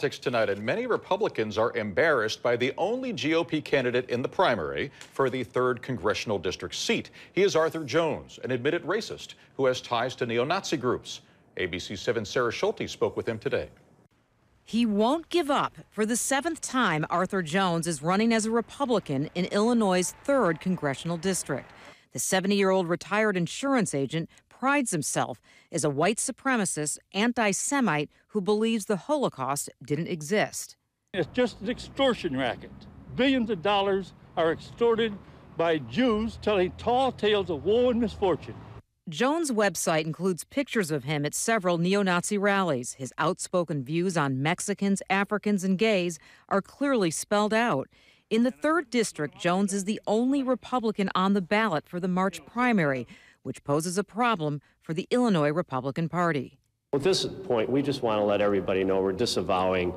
Politics tonight, and many Republicans are embarrassed by the only GOP candidate in the primary for the 3rd Congressional District seat. He is Arthur Jones, an admitted racist who has ties to neo Nazi groups. ABC 7 Sarah Schulte spoke with him today. He won't give up. For the seventh time, Arthur Jones is running as a Republican in Illinois' 3rd Congressional District. The 70 year old retired insurance agent prides himself as a white supremacist anti Semite who believes the Holocaust didn't exist. It's just an extortion racket. Billions of dollars are extorted by Jews telling tall tales of woe and misfortune. Jones' website includes pictures of him at several neo Nazi rallies. His outspoken views on Mexicans, Africans, and gays are clearly spelled out. In the 3rd District, Jones is the only Republican on the ballot for the March primary, which poses a problem for the Illinois Republican Party. At this point, we just want to let everybody know we're disavowing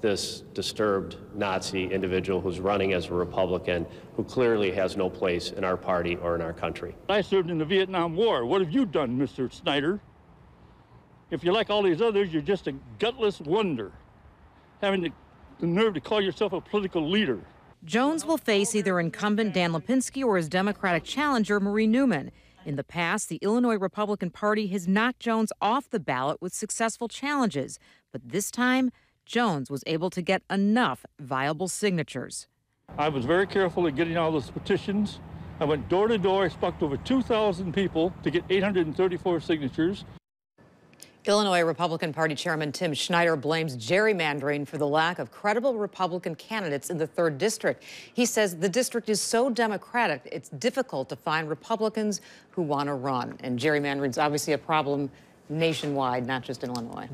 this disturbed Nazi individual who's running as a Republican who clearly has no place in our party or in our country. I served in the Vietnam War. What have you done, Mr. Schneider? If you're like all these others, you're just a gutless wonder, having the, the nerve to call yourself a political leader. Jones will face either incumbent Dan Lipinski or his Democratic challenger, Marie Newman. In the past, the Illinois Republican Party has knocked Jones off the ballot with successful challenges, but this time, Jones was able to get enough viable signatures. I was very careful at getting all those petitions. I went door to door. I spoke to over 2,000 people to get 834 signatures. Illinois Republican Party Chairman Tim Schneider blames gerrymandering for the lack of credible Republican candidates in the 3rd District. He says the district is so Democratic, it's difficult to find Republicans who want to run. And gerrymandering is obviously a problem nationwide, not just in Illinois.